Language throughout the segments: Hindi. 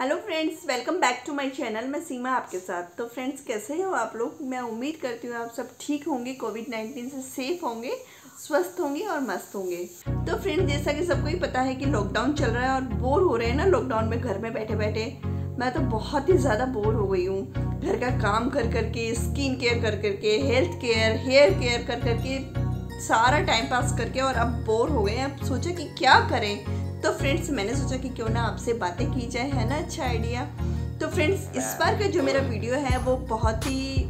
Hello friends welcome back to my channel मैं सीमा आपके साथ। तो फ्रेंड्स कैसे हो आप लोग? मैं उम्मीद करती हूँ आप सब ठीक होंगे कोविड नाइन्टीन से सेफ़ होंगे, स्वस्थ होंगे और मस्त होंगे। तो फ्रेंड्स जैसा कि सबको ही पता है कि लॉकडाउन चल रहा है और बोर हो रहे हैं ना लॉकडाउन में घर में बैठे बैठे मैं तो बहुत ही ज़्यादा बोर हो गई हूँ। घर का काम कर करके स्किन केयर कर करके हेल्थ केयर हेयर केयर कर करके, सारा टाइम पास करके और अब बोर हो गए हैं। अब सोचा कि क्या करें? तो फ्रेंड्स मैंने सोचा कि क्यों ना आपसे बातें की जाए, है ना अच्छा आइडिया तो फ्रेंड्स इस बार का जो मेरा वीडियो है, वो बहुत ही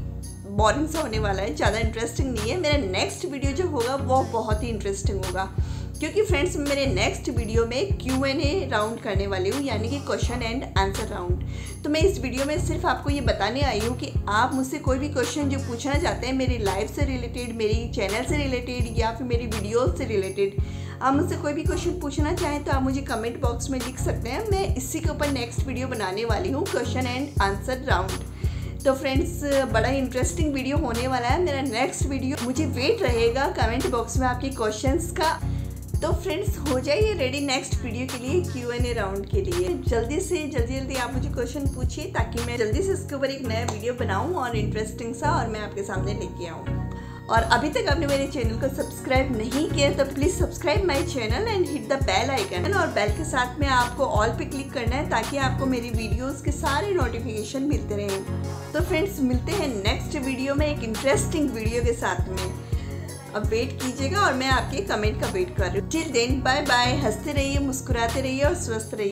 बोरिंग सा होने वाला है, ज़्यादा इंटरेस्टिंग नहीं है। मेरा नेक्स्ट वीडियो जो होगा, वो बहुत ही इंटरेस्टिंग होगा। क्योंकि फ्रेंड्स मेरे नेक्स्ट वीडियो में क्यू एन ए राउंड करने वाली हूँ, यानी कि क्वेश्चन एंड आंसर राउंड तो मैं इस वीडियो में सिर्फ़ आपको ये बताने आई हूँ कि आप मुझसे कोई भी क्वेश्चन जो पूछना चाहते हैं, मेरी लाइफ से रिलेटेड मेरी चैनल से रिलेटेड या फिर मेरी वीडियोज़ से रिलेटेड आप मुझसे कोई भी क्वेश्चन पूछना चाहें तो आप मुझे कमेंट बॉक्स में लिख सकते हैं। मैं इसी के ऊपर नेक्स्ट वीडियो बनाने वाली हूँ क्वेश्चन एंड आंसर राउंड तो फ्रेंड्स बड़ा इंटरेस्टिंग वीडियो होने वाला है। मेरा नेक्स्ट वीडियो मुझे वेट रहेगा कमेंट बॉक्स में आपके क्वेश्चंस का। तो फ्रेंड्स, हो जाइए रेडी नेक्स्ट वीडियो के लिए क्यू एन ए राउंड के लिए। जल्दी से, जल्दी जल्दी आप मुझे क्वेश्चन पूछिए ताकि मैं जल्दी से इसके ऊपर एक नया वीडियो बनाऊँ और इंटरेस्टिंग सा और मैं आपके सामने लेके आऊँ। और अभी तक आपने मेरे चैनल को सब्सक्राइब नहीं किया तो please subscribe my channel and hit the bell icon और बेल के साथ में आपको ऑल पे क्लिक करना है ताकि आपको मेरी वीडियोस के सारे नोटिफिकेशन मिलते रहें। तो फ्रेंड्स मिलते हैं नेक्स्ट वीडियो में एक इंटरेस्टिंग वीडियो के साथ में। अब वेट कीजिएगा और मैं आपके कमेंट का वेट कर रही हूँ। टिल देन बाय बाय हँसते रहिए, मुस्कुराते रहिए और स्वस्थ रहिए।